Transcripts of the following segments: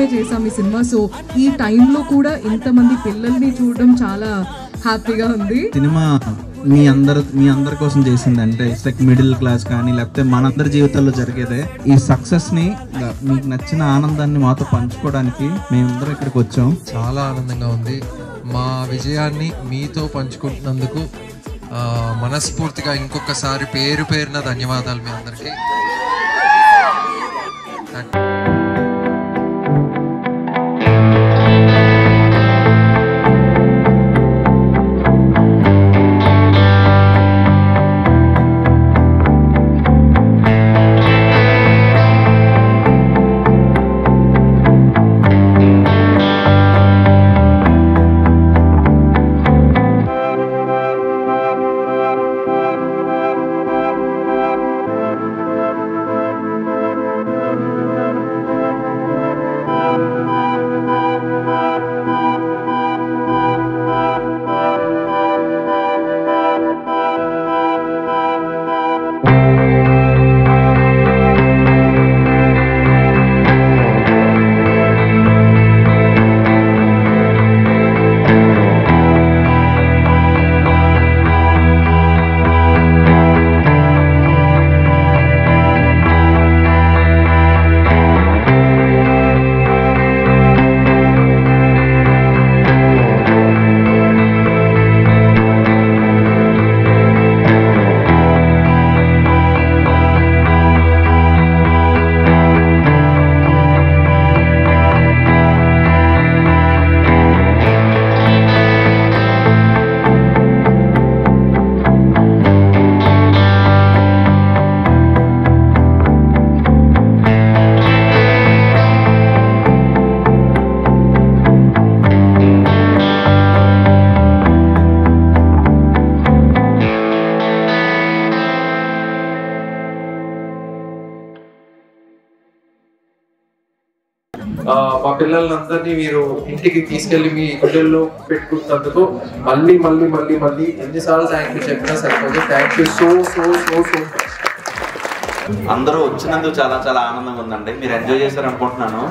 కోసమే చేసాం ఈ సినిమా. సో ఈ టైంలో కూడా ఇంతమంది పిల్లల్ని చూడడం చాలా హ్యాపీగా ఉంది. సినిమా మీ అందరు మీ అందరి కోసం చేసింది అంటే ఇట్స్ లైక్ మిడిల్ క్లాస్ కానీ లేకపోతే మనందరి జీవితాల్లో జరిగేదే. ఈ సక్సెస్ని మీకు నచ్చిన ఆనందాన్ని మాతో పంచుకోవడానికి మేమందరం ఇక్కడికి వచ్చాం. చాలా ఆనందంగా ఉంది. మా విజయాన్ని మీతో పంచుకుంటున్నందుకు ఆ, మనస్ఫూర్తిగా ఇంకొకసారి పేరు పేరున ధన్యవాదాలు మీ అందరికీ. మా పిల్లలందరినీ మీరు ఇంటికి తీసుకెళ్ళి మీ గుండెల్లో పెట్టుకుంటున్నందుకు మళ్ళీ మళ్ళీ మళ్ళీ మళ్ళీ ఎన్నిసార్లు థ్యాంక్ యూ చెప్పినా సరిపోదు. Thank you so so so so అందరూ వచ్చినందుకు చాలా చాలా ఆనందంగా ఉందండి. మీరు ఎంజాయ్ చేశారు అనుకుంటున్నాను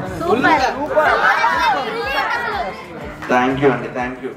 థ్యాంక్ యూ అండి థ్యాంక్ యూ